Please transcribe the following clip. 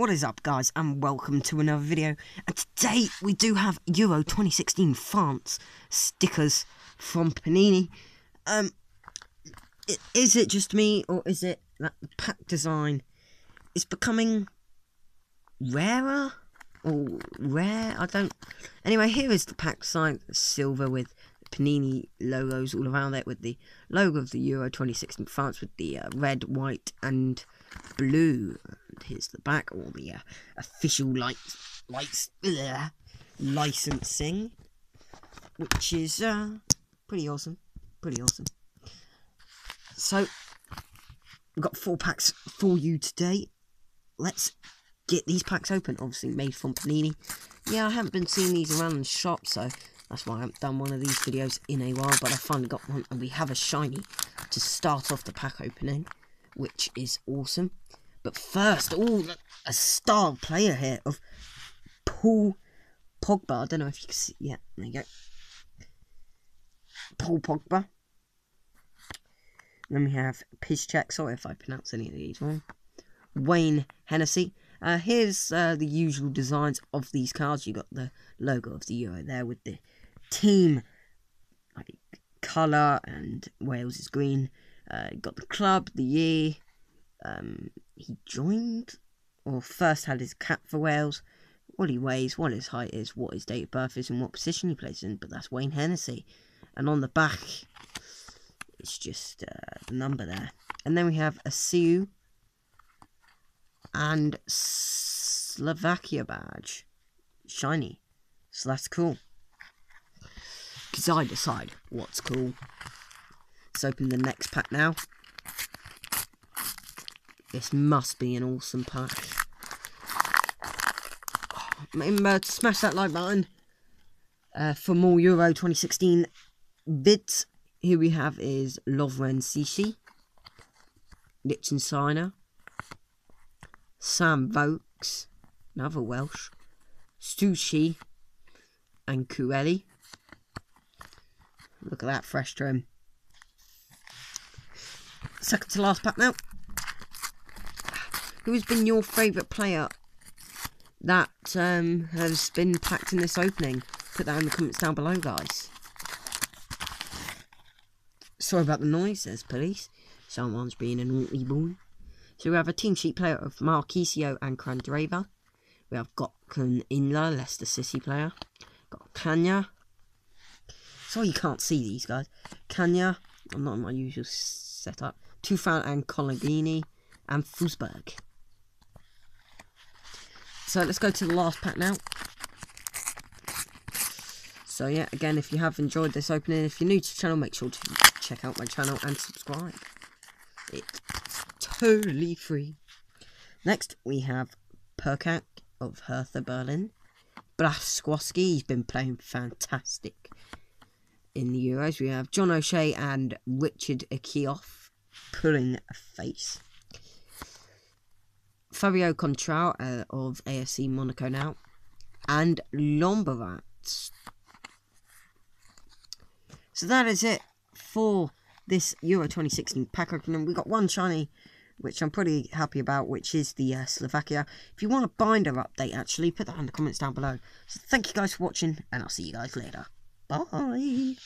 What is up guys and welcome to another video and today we do have Euro 2016 France stickers from Panini. Um, is it just me or is it that the pack design is becoming rarer or rare? I don't... Anyway, here is the pack design, silver with Panini logos all around it with the logo of the Euro 2016 France with the uh, red, white and blue. Here's the back, all the uh, official lights, lights, uh, licensing, which is uh, pretty awesome. Pretty awesome. So, we've got four packs for you today. Let's get these packs open. Obviously made from Panini. Yeah, I haven't been seeing these around the shop, so that's why I haven't done one of these videos in a while, but I finally got one, and we have a shiny to start off the pack opening, which is awesome. But first, oh, a star player here of Paul Pogba. I don't know if you can see. Yeah, there you go. Paul Pogba. Then we have Piszczek. Sorry if I pronounce any of these wrong. Wayne Hennessy. Uh, here's uh, the usual designs of these cards. You got the logo of the Euro there with the team like colour and Wales is green. Uh, got the club, the year. Um, he joined or first had his cap for Wales. What he weighs, what his height is, what his date of birth is, and what position he plays in. But that's Wayne Hennessy. And on the back, it's just uh, the number there. And then we have a Siu and Slovakia badge. Shiny. So that's cool. Because I decide what's cool. Let's open the next pack now. This must be an awesome pack. Remember to smash that like button uh, for more Euro 2016 vids. Here we have is Lovren Cici, Lichtsteiner, Sam Vokes, another Welsh, Stucci, and Kueli. Look at that fresh trim. Second to last pack now. Who has been your favourite player that um, has been packed in this opening? Put that in the comments down below, guys. Sorry about the noise, says police. Someone's being a naughty boy. So we have a team sheet player of Marchisio and Candreva. We have Gökhan Inler, Leicester City player. Got Kanya, Sorry you can't see these guys. Kanya, I'm not in my usual setup. Tufan and Colagini and Forsberg. So let's go to the last pack now. So yeah, again, if you have enjoyed this opening, if you're new to the channel, make sure to check out my channel and subscribe. It's totally free. Next, we have Pekarík of Hertha Berlin. Blaszczykowski, he's been playing fantastic in the Euros. We have John O'Shea and Richard Akioff pulling a face. Fabio Coentrão of AFC Monaco now. And Lombarat. So that is it for this Euro 2016 pack opening. We got one shiny, which I'm pretty happy about, which is the uh, Slovakia. If you want a binder update, actually, put that in the comments down below. So thank you guys for watching, and I'll see you guys later. Bye.